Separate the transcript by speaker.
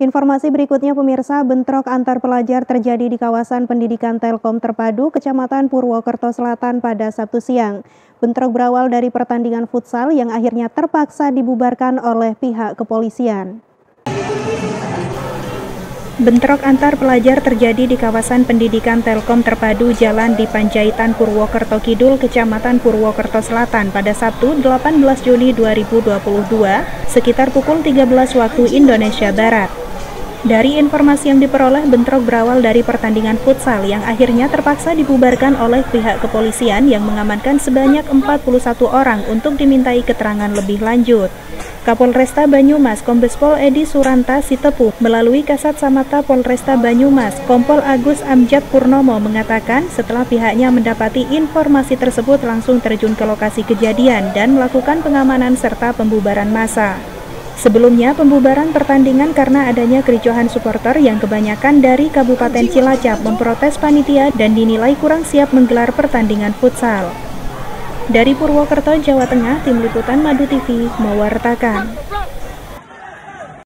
Speaker 1: Informasi berikutnya pemirsa, bentrok antar pelajar terjadi di kawasan pendidikan Telkom Terpadu, Kecamatan Purwokerto Selatan pada Sabtu siang. Bentrok berawal dari pertandingan futsal yang akhirnya terpaksa dibubarkan oleh pihak kepolisian. Bentrok antar pelajar terjadi di kawasan pendidikan Telkom Terpadu Jalan di Panjaitan Purwokerto Kidul, Kecamatan Purwokerto Selatan pada Sabtu 18 Juni 2022 sekitar pukul 13 waktu Indonesia Barat. Dari informasi yang diperoleh, bentrok berawal dari pertandingan futsal yang akhirnya terpaksa dibubarkan oleh pihak kepolisian yang mengamankan sebanyak 41 orang untuk dimintai keterangan lebih lanjut. Kapolresta Banyumas Kombes Pol Edi Suranta Sitepu melalui Kasat Samata Polresta Banyumas Kompol Agus Amjad Purnomo mengatakan setelah pihaknya mendapati informasi tersebut langsung terjun ke lokasi kejadian dan melakukan pengamanan serta pembubaran massa. Sebelumnya, pembubaran pertandingan karena adanya kericuhan supporter yang kebanyakan dari Kabupaten Cilacap memprotes panitia dan dinilai kurang siap menggelar pertandingan futsal. Dari Purwokerto, Jawa Tengah, Tim Liputan Madu TV mewartakan.